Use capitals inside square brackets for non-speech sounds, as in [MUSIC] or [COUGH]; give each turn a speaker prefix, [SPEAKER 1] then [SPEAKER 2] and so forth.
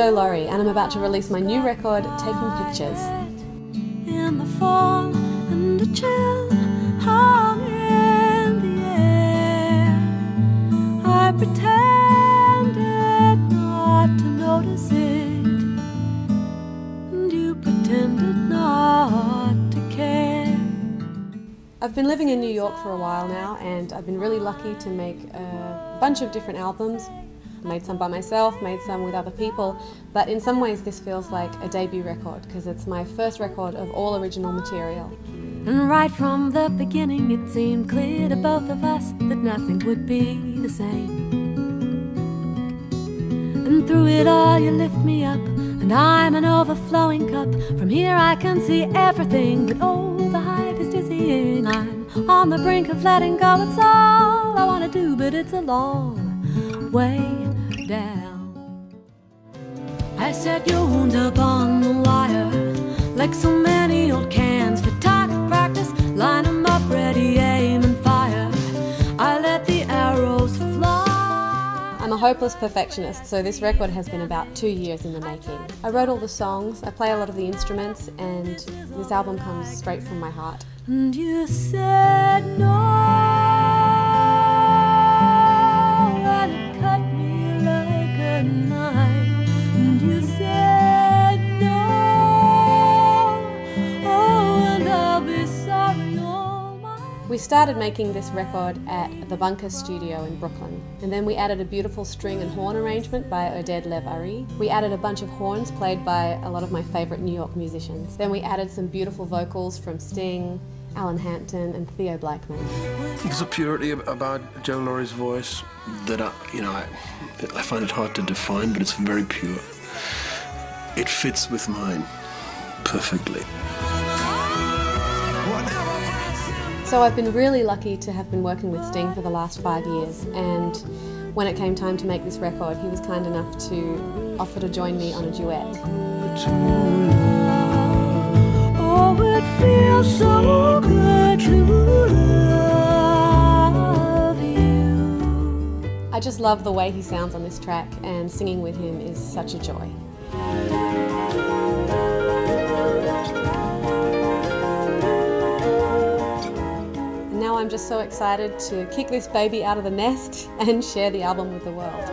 [SPEAKER 1] Jo Lawry, and I'm about to release my new record, Taking Pictures.
[SPEAKER 2] In the fall and a chill hung in the air. I pretended not to notice it, and you pretended not to care.
[SPEAKER 1] I've been living in New York for a while now, and I've been really lucky to make a bunch of different albums made some by myself, made some with other people, but in some ways this feels like a debut record because it's my first record of all original material.
[SPEAKER 2] And right from the beginning, it seemed clear to both of us that nothing would be the same. And through it all, you lift me up, and I'm an overflowing cup. From here, I can see everything, but oh, the height is dizzying. I'm on the brink of letting go, it's all I want to do, but it's a long way down. I set your wound upon the wire like so many old cans for target practice. Line them up, ready, aim, and fire. I let the arrows fly.
[SPEAKER 1] I'm a hopeless perfectionist, so this record has been about two years in the making. I wrote all the songs, I play a lot of the instruments, and this album comes straight from my heart.
[SPEAKER 2] And you said no.
[SPEAKER 1] Started making this record at the Bunker Studio in Brooklyn, and then we added a beautiful string and horn arrangement by Oded Lev Ari. We added a bunch of horns played by a lot of my favourite New York musicians. Then we added some beautiful vocals from Sting, Alan Hampton, and Theo Bleckmann.
[SPEAKER 3] There's a purity about Jo Lawry's voice that I, you know, I, I find it hard to define, but it's very pure. It fits with mine perfectly.
[SPEAKER 1] So I've been really lucky to have been working with Sting for the last five years and when it came time to make this record he was kind enough to offer to join me on a duet. I just love the way he sounds on this track and singing with him is such a joy. Just so excited to kick this baby out of the nest [LAUGHS] and share the album with the world.